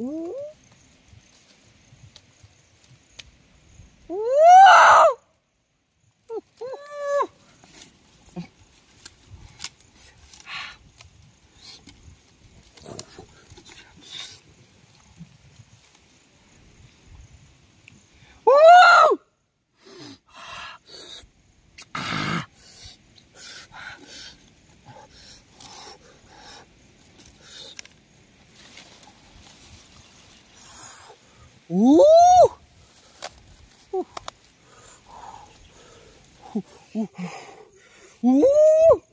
Ooh. おおおお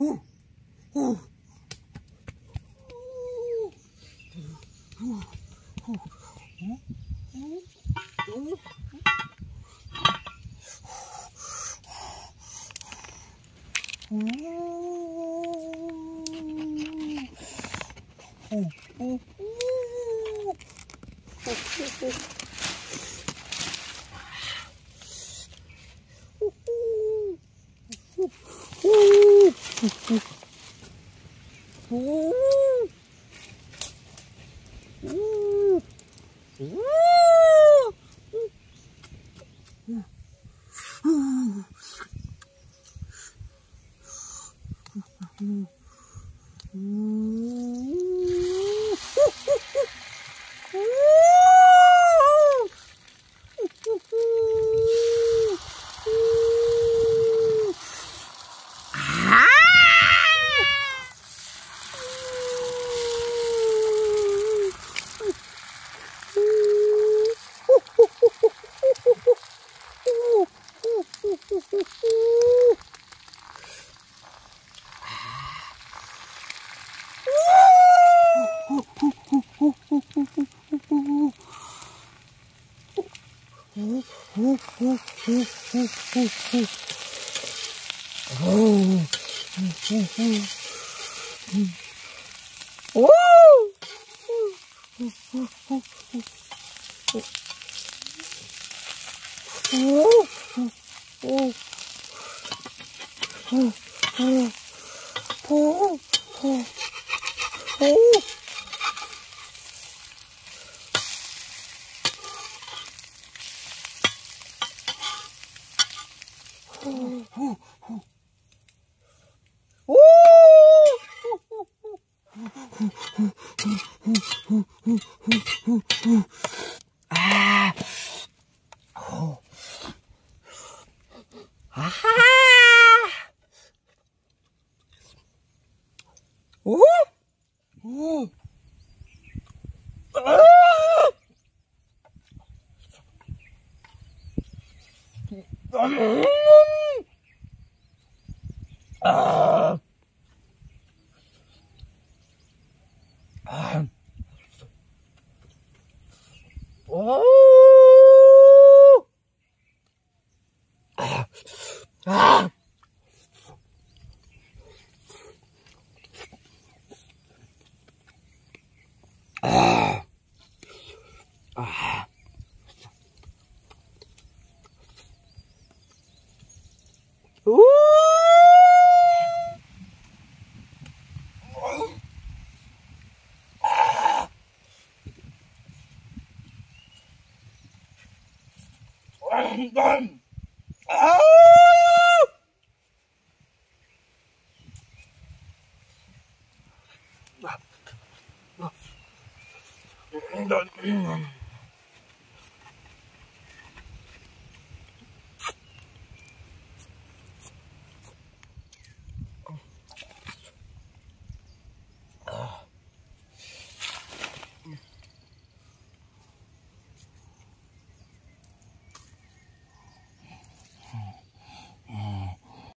おおおおおおおおおおお 오! 아! 아하! 오! 오! 아! 아! 아! 우! 아! 아! London.